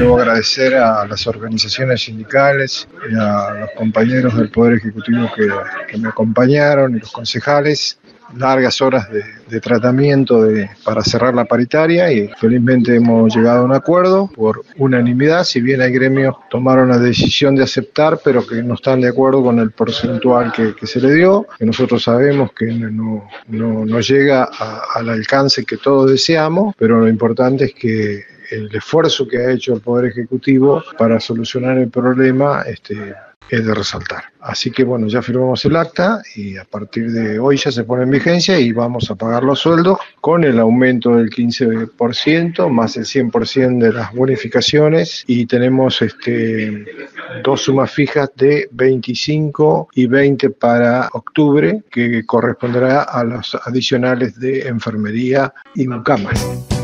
debo agradecer a las organizaciones sindicales y a los compañeros del Poder Ejecutivo que, que me acompañaron y los concejales. Largas horas de, tratamiento de, para cerrar la paritaria y felizmente hemos llegado a un acuerdo por unanimidad, si bien hay gremios tomaron la decisión de aceptar, pero que no están de acuerdo con el porcentual que, se le dio, que nosotros sabemos que no, no, no llega al alcance que todos deseamos, pero lo importante es que el esfuerzo que ha hecho el Poder Ejecutivo para solucionar el problema este, es de resaltar. Así que bueno, ya firmamos el acta y a partir de hoy ya se pone en vigencia y vamos a pagar los sueldos con el aumento del 15% más el 100% de las bonificaciones y tenemos este, dos sumas fijas de 25 y 20 para octubre que corresponderá a los adicionales de enfermería y mucamas.